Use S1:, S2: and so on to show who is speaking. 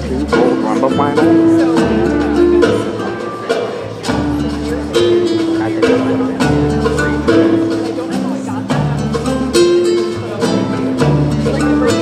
S1: two gold. I think